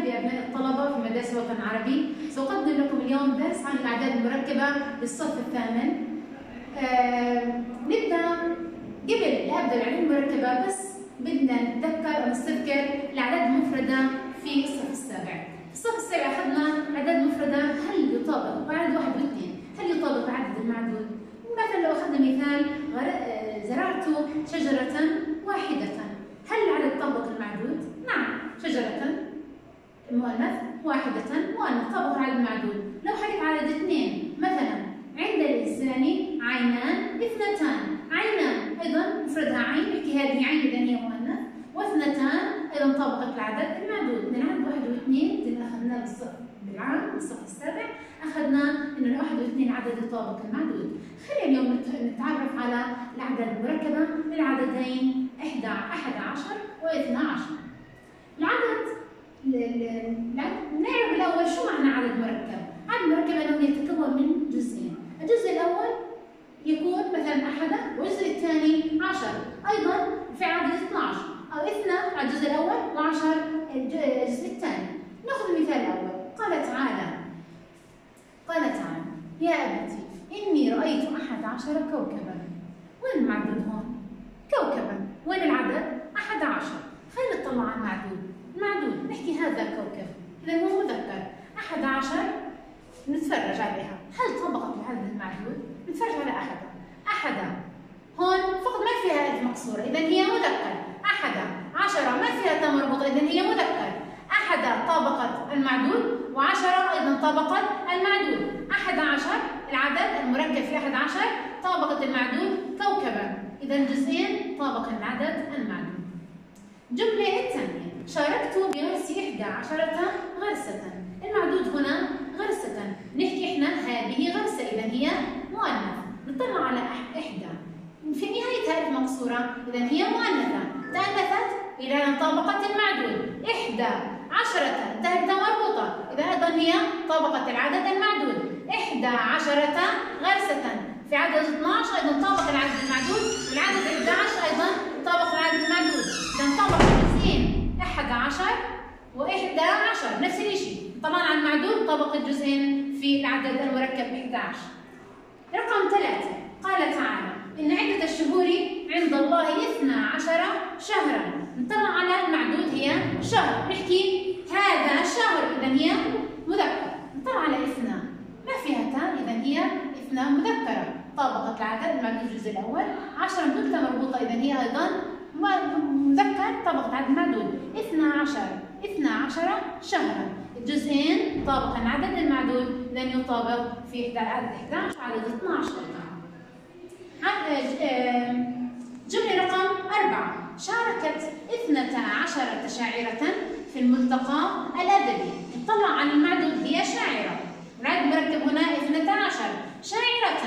بأبناء الطلبة في مدارس الوطن العربي سأقدم لكم اليوم درس عن الأعداد المركبة للصف الثامن. آه، نبدأ. قبل لا أبدأ الأعداد المركبة بس بدنا نتذكر أو نستذكر الأعداد المفردة في الصف السابع. الصف السابع أخذنا أعداد مفردة هل يطابق عدد واحد واثنين هل يطابق عدد المعدود؟ مثلا لو أخذنا مثال آه، زرعت شجرة واحدة. هل العدد طابق المعدود؟ نعم شجرة. مؤنث واحدة مؤنث طابق العدد المعدود لو حكيت عدد اثنين مثلا عند الإنسان عينان اثنتان. عينان أيضا مفردها عين نحكي هذه عين إذا هي مؤنث. واثنتان أيضا طابقت العدد المعدود من عدد واحد واثنين اللي أخذناه بالصف بالعام بالصف السابع أخذنا أن الواحد واثنين عدد يطابق المعدود. خلينا اليوم نتعرف على الأعداد المركبة للعددين 11 و12 العدد نعرف الأول شو معنى عدد مركب عدد مركب أنه يتكون من جزئين. الجزء الأول يكون مثلا أحد والجزء الثاني 10 أيضا في عدد 12 أو اثنى على الجزء الأول وعشر الجزء الثاني. نأخذ المثال الأول. قال تعالى قال تعالى يا أبتي إني رأيت أحد عشر كوكبا. وين المعدود هون؟ كوكبا. وين العدد؟ أحد عشر. خلينا نطلع على المعدود. المعدود نحكي هذا الكوكب. إذا هو مذكر. أحد عشر نتفرج عليها. هل طبقت العدد المعدود؟ نتفرج على أحد. أحد. هون فقط ما فيها ألف مكسورة إذا هي مذكر. أحد عشرة ما فيها تاء مربوطة إذا هي مذكر. أحد طابقت المعدود وعشرة أيضا طابقت المعدود أحد عشر العدد المركب في أحد عشر طابقت المعدود كوكبا. إذا جزئين طابق العدد المعدود جملة الثانية. شاركت بغرس إحدى عشرة غرسة. المعدود هنا غرسة. نحكي إحنا هذه غرسة. إذا هي مؤنث نطلع على إحدى. في نهاية هذه المقصورة. إذا هي مؤنثة. تأنثت إلى أن طابقت المعدود. إحدى عشرة انتهت مربوطة. إذا أيضا هي طابقت العدد المعدود. إحدى عشرة غرسة. في عدد 12 أيضا طابق العدد المعدود. والعدد 11 أيضا طابق العدد المعدود. إذا طابق 11 و11 نفس الشيء طبعا على المعدود طابق الجزئين في العدد المركب 11 رقم ثلاثة قال تعالى إن عدة الشهور عند الله 12 شهرا. نطلع على المعدود هي شهر. نحكي هذا شهر إذا هي مذكر. نطلع على اثنى ما فيها تاء؟ إذا هي اثنى مذكرة. طابقت العدد المعدود الجزء الأول. 10 نكتة مربوطة إذا هي أيضا مذكر طابقت عدد المعدود 12 12 شهرا. الجزئين طابق العدد المعدود. إذا يطابق في عدد 11 عدد 12 جملة رقم أربعة. شاركت اثنتا عشرة شاعرة في الملتقى الأدبي. اطلع على المعدود. هي شاعرة. العدد مركب هنا اثنتا عشر. شاعرة.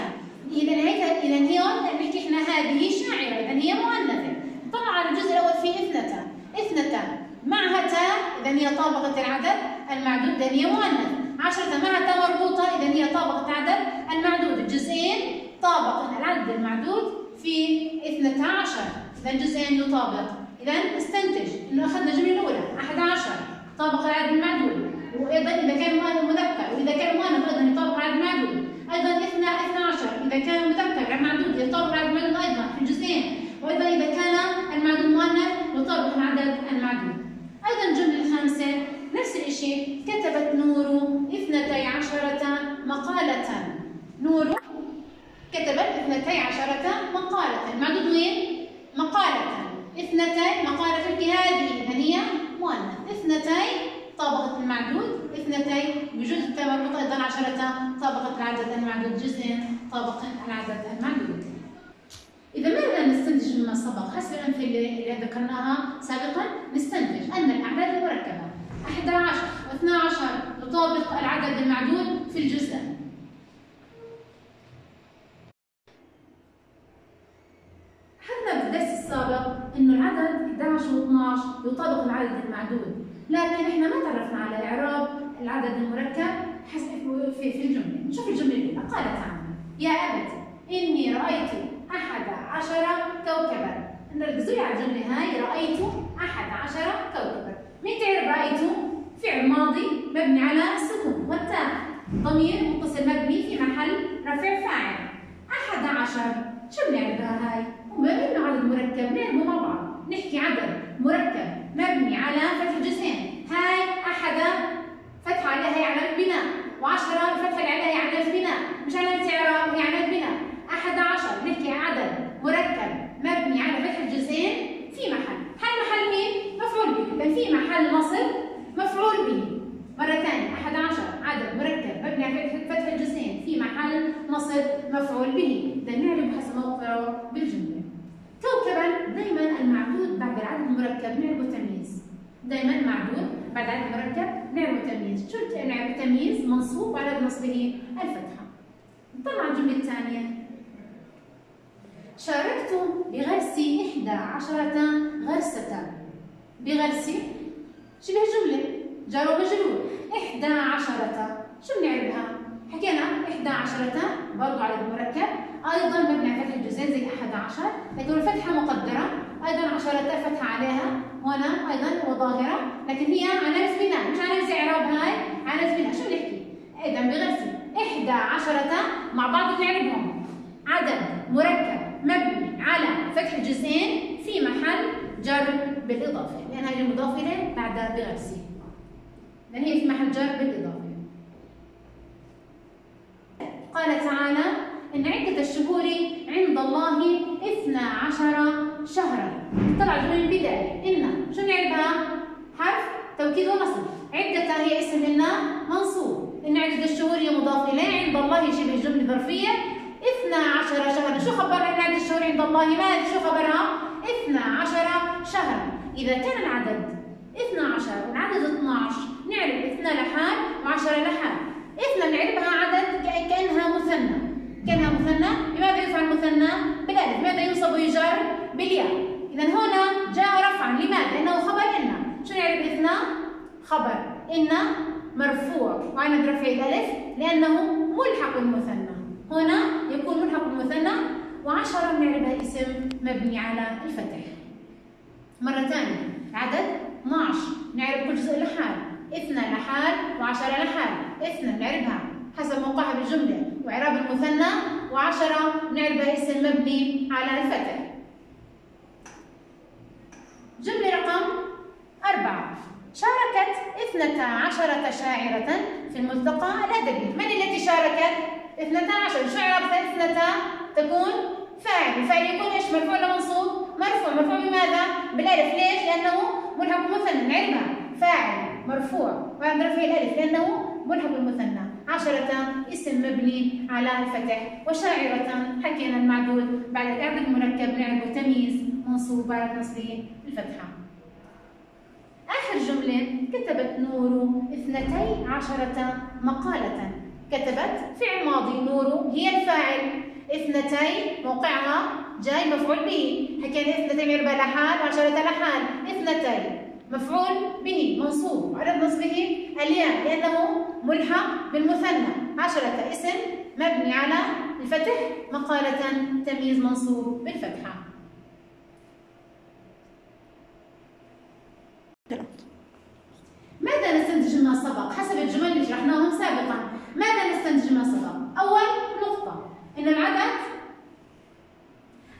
إذا هيك إذا هي نحكي إحنا هذه شاعرة. إذا هي مؤنثة. على الجزء الأول في إثنتا. إثنتا. معها تاء إذا هي طابقة العدد المعدود إذا هي مؤنث. عشرة معها تاء مربوطة إذا هي طابقة عدد المعدود. الجزئين طابق العدد المعدود في إثنتا عشر. إذا جزئين يطابق. إذا استنتج إنه أخذنا الجملة الأولى. 11 طابق العدد المعدود. وأيضا إذا كان مذكر وإذا كان مؤنث أيضا يطابق العدد المعدود. أيضا 12 إذا كان مذكر معدود يطابق العدد المعدود أيضا في الجزئين. وأيضا إذا كان المعدود مؤنث يطابق العدد المعدود أيضا الجملة الخامسة نفس الشيء كتبت نور اثنتي عشرة مقالة. نور كتبت اثنتي عشرة مقالة. المعدود وين؟ مقالة. اثنتين مقالة هذه إذا هي؟ مؤنث. اثنتين طابقة المعدود اثنتين بجزء التمربط أيضا عشرة طابقة العدد المعدود جزء طابقة العدد المعدود نستنتج مما سبق؟ حسب الأمثلة اللي ذكرناها سابقا نستنتج أن الأعداد المركبة 11 و 12 تطابق العدد المعدود في الجزء. انه العدد 11 و12 يطابق العدد المعدود. لكن إحنا ما تعرفنا على اعراب العدد المركب حسب في في الجملة. نشوف الجملة الاولى قال تعالى يا ابت إني رأيت أحد عشر كوكبا. نركزوا على الجمله هاي رايت أحد عشر كوكبا. مين تعرف رايت فعل ماضي مبني على السكون والتاء. ضمير متصل مبني في محل رفع فاعل. أحد عشر. شو بنعرفها هاي؟ وما إنه عدد مركب نعرفه مع بعض. نحكي عدد مركب مبني على فتح جزئين. هاي أحد فتحة عليها هي علامة بناء وعشرة الفتحة اللي عليها هي علامة بناء مش علامة إعراب هي علامة بناء. أحد عشر. نحكي عدد. مركب مبني على فتح الجزئين في محل. هل محل مين؟ مفعول به. إذا في محل نصب مفعول به. مرة ثانية أحد عشر عدد مركب مبني على فتح الجزئين في محل نصب مفعول به. إذا نعرف حسب موقعه بالجملة. كوكبا دائما المعدود بعد العدد المركب نعرفه تمييز دائما معدود بعد عدد مركب نعرفه تمييز شو نعرف تمييز منصوب على نصبه الفتحة. طبعا الجملة الثانية. شاركت بغرس إحدى عشرة غرسة بغرس شبه جملة. جار ومجرور إحدى عشرة. شو بنعرفها؟ حكينا إحدى عشرة برضو على المركب أيضا مبني على فتح الجزئين زي أحد عشر. لكن الفتحة مقدرة. أيضا عشرة فتحة عليها. هنا أيضا وظاهرة. لكن هي علامة بناء مش علامة إعراب هاي. علامة بناء شو بنحكي؟ إذا بغرس إحدى عشرة مع بعض بنعرفهم عدد مركب. مبني على فتح الجزئين في محل جر بالإضافة. لأن هذه المضاف إليه بعد بغرسي لأن هي في محل جر بالإضافة. قال تعالى إن عدة الشهور عند الله اثنا عشر شهرا. طلع من البداية. إن. شو نعرفها؟ حرف توكيد ونصب عدة هي اسم إن منصوب. إن عدة الشهور هي مضاف إليه عند الله شبه جملة ظرفية. اثنا عشر شهرا شو خبرها إن عدة الشهور عند الله؟ ما شو خبرها؟ اثنا عشر شهرا. إذا كان العدد اثنا عشر والعدد 12 نعرف اثنا لحال وعشرة لحال. اثنا نعرفها عدد كأنها مثنى. كأنها مثنى. بماذا يفعل مثنى؟ بالألف. ماذا ينصب ويجر؟ بالياء. إذا هنا جاء رفعا. لماذا؟ لأنه خبر إن. شو نعرف اثنى؟ خبر إن مرفوع. وعلى رفع الالف لأنه ملحق بالمثنى هنا يكون ملحق بالمثنى وعشرة بنعرفها اسم مبني على الفتح. مرة ثانية عدد 12 نعرف كل جزء لحال. اثنى لحال وعشرة لحال. اثنى نعرفها حسب موقعها بالجملة. وإعراب المثنى وعشرة نعربها اسم مبني على الفتح. جملة رقم أربعة. شاركت اثنتا عشرة شاعرة في الملتقى الأدبي. من التي شاركت؟ اثنتا عشرة شو إعراب اثنتا؟ تكون فاعل. الفاعل يكون إيش؟ مرفوع ولا منصوب؟ مرفوع. مرفوع بماذا؟ بالألف. ليش؟ لأنه ملحق مثنى. نعرفها فاعل. مرفوع. وعند رفع الألف لأنه ملحق بالمثنى. عشرة اسم مبني على الفتح. وشاعرة حكينا المعدود بعد الإعراب المركب نعرف تمييز منصوب بعد نصبه الفتحة. آخر جملة كتبت نور اثنتي عشرة مقالة. كتبت فعل ماضي نور هي الفاعل. اثنتي موقعها جاي مفعول به. حكينا اثنتي نعربها لحال وعشرة لحال. اثنتي مفعول به منصوب. على نصبه الياء لأنه ملحق بالمثنى. عشرة اسم مبني على الفتح مقالة تمييز منصوب بالفتحة ماذا نستنتج مما سبق حسب الجمل اللي شرحناهم سابقا ماذا نستنتج مما سبق أول نقطة إن العدد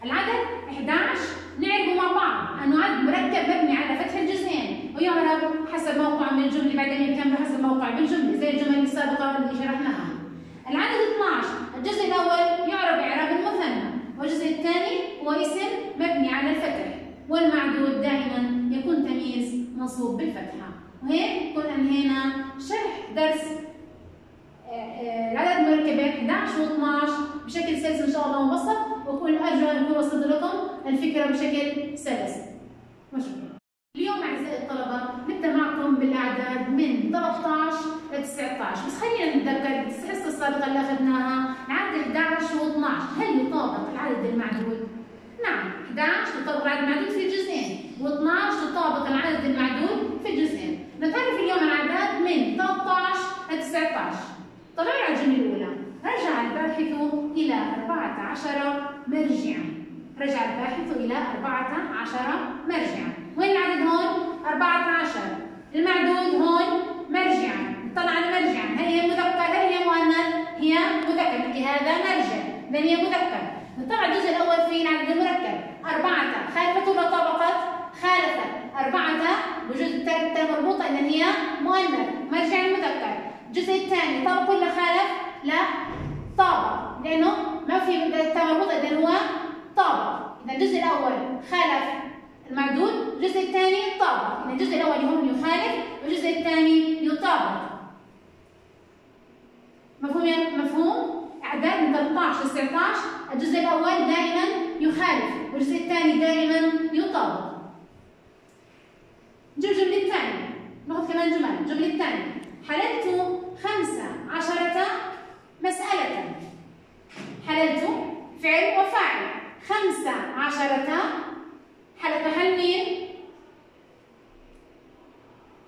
العدد 11 نعرفه مع بعض أنه عدد مركب مبني على فتح الجزئين ويعرف حسب موقع من الجملة بعدين يكمل حسب موقع بالجملة زي الجمل السابقة اللي شرحناها العدد 12 الجزء الأول يعرف إعراب المثنى والجزء الثاني هو اسم مبني على الفتح والمعدود دائما يكون تمييز منصوب بالفتحة وهيك نكون أنهينا شرح درس العدد المركبين 11 و 12 بشكل سلس ان شاء الله مبسط واكون ارجو ان اكون لكم. الفكرة بشكل سلس. وشكرا اليوم أعزائي الطلبة نبدأ معكم بالأعداد من 13 ل 19 بس خلينا نتذكر الحصه السابقة اللي أخذناها العدد 11 و 12 هل يطابق العدد المعدود؟ نعم 11 يطابق العدد المعدود في الجزئين و12 يطابق العدد المعدود في الجزئين نتعرف اليوم الأعداد من 13 ل 19 طلعنا على الجملة الأولى. رجع الباحث إلى 14 مرجعا رجع الباحث إلى 14 مرجعا وين العدد هون؟ 14 المعدود هون مرجعا طلع المرجع هل هي مذكر؟ هل هي مؤنث؟ هي مذكر. لهذا مرجع. إذا هي مذكر؟ نطلع الجزء الأول في العدد المركب. أربعة خالفة طابقت خالفة. أربعة وجود التالتة مربوطة إذا هي مؤنث. مرجع المذكر الجزء الثاني طابق ولا خالف؟ لا طابق لأنه ما في مربوطة إذا هو طابق إذا الجزء الأول خالف المعدود الجزء الثاني طابق إذا الجزء الأول هون يخالف والجزء الثاني يطابق. مفهوم مفهوم؟ أعداد من 13 ل 19 الجزء الأول دائما يخالف والجزء الثاني دائما يطابق. نجيب الجملة الثانية ناخذ كمان جمل، الجملة الثانية حللت خمسة عشرة مسألة حللت فعل وفاعل خمسة عشرة حلت محل مين؟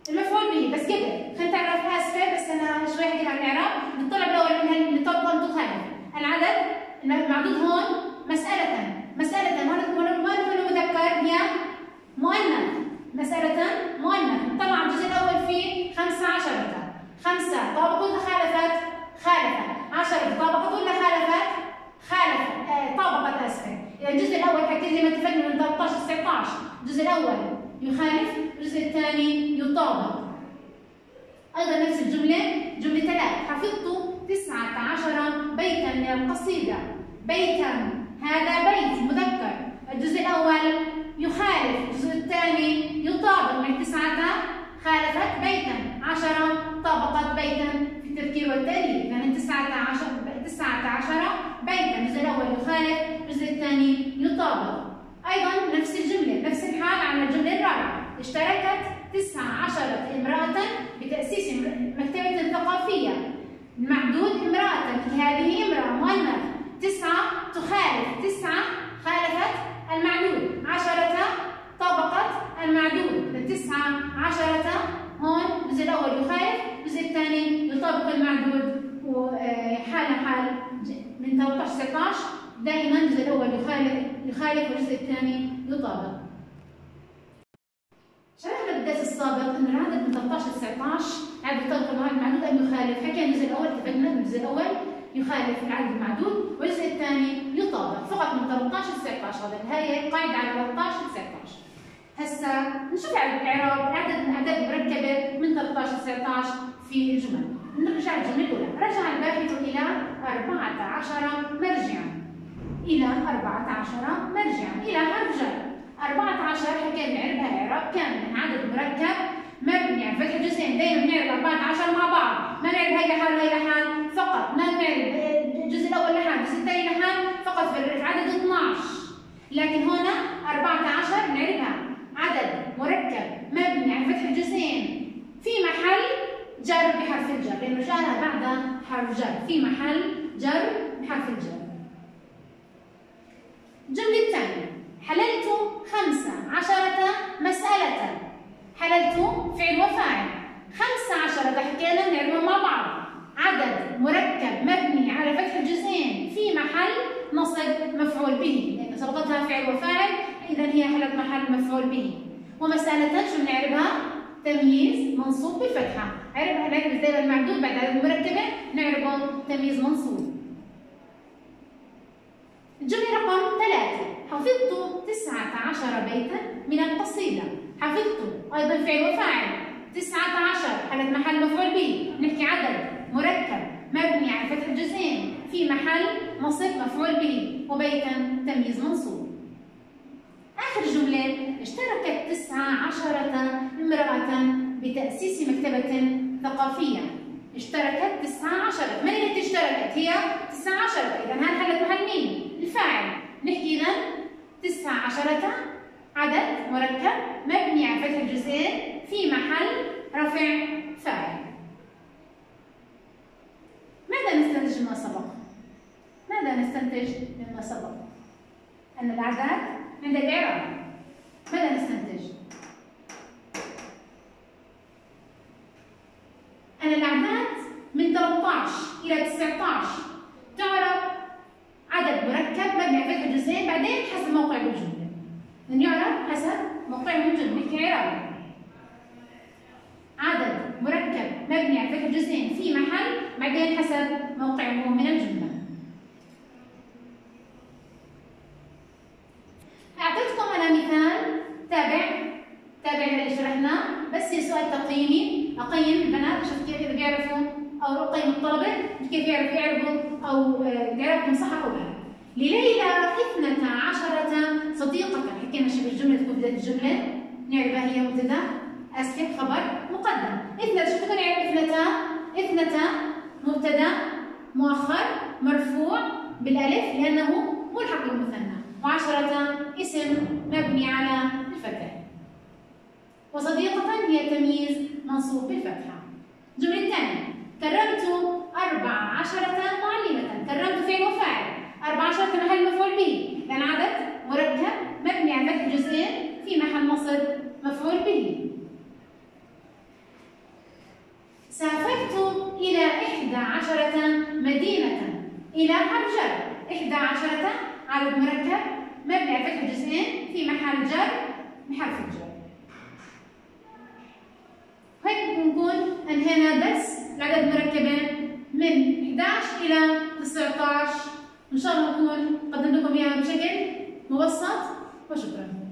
المفعول به بس قبل خلينا تعرف اسفه بس أنا شوي حكيت عن الاعراب نطلع بالاول من الطبقه المتخالف العدد المعدود هون مساله مساله هون ما نقول مذكر هي مؤنث مساله مؤنث نطلع الجزء الأول فيه خمسة عشرة خمسة طابقة ولا خالفت؟ خالفت عشرة طابقة ولا خالفت؟ خالفت آه طابقت اسفه اذا الجزء الأول حكيت زي ما اتفقنا من 13 ل 19 الجزء الأول يخالف الجزء الثاني يطابق. أيضا نفس الجملة جملة ثلاث حفظت تسعة عشر بيتا من القصيدة. بيتا هذا بيت مذكر. الجزء الأول يخالف الجزء الثاني يطابق. من تسعة خالفت بيتا عشرة طابقت بيتا في التذكير والتأنيث يعني تسعة عشر تسعة عشر بيتا. الجزء الأول يخالف الجزء الثاني يطابق. أيضا نفس الجملة نفس الحال على الجملة الرابعة. اشتركت تسعة عشرة امرأة بتأسيس مكتبة ثقافية معدود امرأة هذه امرأة مؤنث. تسعة تخالف تسعة خالفت المعدود. عشرة طبقت المعدود. التسعة عشرة هون الجزء الأول يخالف الجزء الثاني يطابق المعدود. وحال حال من 13 16 دائما الجزء الأول يخالف يخالف والجزء الثاني يطابق شرحنا بالدرس السابق إن العدد من 13 ل 19 عدد يطابق المعدود أن يخالف. حكينا الجزء الأول اتفقنا الجزء الأول يخالف العدد المعدود والجزء الثاني يطابق. فقط من 13 ل 19 هذا هي قاعدة على 13 ل 19 هسا نشوف الإعراب عدد الأعداد المركبة من 13 ل 19 في الجمل. نرجع الجمله الأولى. رجع الباحث إلى 14 مرجعا إلى 14 مرجعا إلى حرف جر 14 حكينا نعرفها إعراب كامل عدد مركب مبني على فتح جزئين. دائما بنعرف 14 مع بعض. ما نعرف هي لحال وهي لحال؟ فقط. ما نعرف الجزء الأول لحال الجزء الثاني لحال؟ فقط في عدد 12 لكن هنا 14 نعرفها. عدد مركب مبني على فتح الجزئين في محل جر بحرف الجر لأنه جاء بعد حرف جر. في محل جر بحرف الجر الجملة الثانية حللت خمسة عشرة مسألة حللت فعل وفاعل خمسة عشرة حكينا بنعرفهم مع بعض عدد مركب مبني على فتح الجزئين في محل نصب مفعول به لأن سبقتها فعل وفاعل محل مفعول به. ومسألة شو بنعرفها؟ تمييز منصوب بالفتحة. عرفها نعرف دائما المعدود بعد عدد مركبة نعرفه تمييز منصوب. الجملة رقم ثلاثة. حفظت تسعة عشر بيتا من القصيدة. حفظت أيضا فعل وفاعل. تسعة عشر حالة محل مفعول به. نحكي عدد. مركب. مبني على فتح الجزئين. في محل نصب مفعول به. وبيتا تمييز منصوب. آخر جملة اشتركت تسعة عشرة امرأة بتأسيس مكتبة ثقافية. اشتركت تسعة عشرة. من اللي اشتركت؟ هي تسعة عشرة. إذا هل حلت محل مين؟ الفاعل. نحكي إذا تسعة عشرة عدد مركب مبني على فتح الجزئين في محل رفع فاعل. ماذا نستنتج مما سبق؟ ماذا نستنتج مما سبق؟ أن الأعداد عند الإعراب. ماذا نستنتج؟ أن الأعداد من 13 إلى 19 تعرف عدد مركب مبني على فتح الجزئين بعدين حسب موقع بالجملة. من يعرف حسب موقعه بالجملة كإعراب. عدد مركب مبني على فتح الجزئين في محل بعدين حسب موقعه من الجملة. أقيم البنات أشوف كيف اذا بيعرفوا أو أقيم الطلبة كيف يعرفوا يعرفوا أو قراءتهم صح أو لا. لليلى اثنتا عشرة صديقة. حكينا شبه الجملة تكون بداية الجملة نعرفها هي مبتدا. اسف خبر مقدم. اثنتا شو تكون نعرف اثنتا. اثنتا مبتدا مؤخر مرفوع بالألف لأنه ملحق بالمثنى. وعشرة اسم مبني على الفتح. وصديقة هي تمييز منصوب بالفتحة. الجملة الثانية كرمت أربع عشرة معلمة. كرمت فعل وفاعل. أربع عشرة محل مفعول به. لأن عدد مركب مبني على فتح جزئين في محل نصب مفعول به سافرت إلى إحدى عشرة مدينة إلى حرف جر إحدى عشرة عدد مركب مبني على فتح جزئين في محل جر بحرف الجر هيك بنكون انهينا درس العدد مركبين من 11 إلى 19 إن شاء الله نكون قدمت لكم إياها بشكل مبسط وشكرا.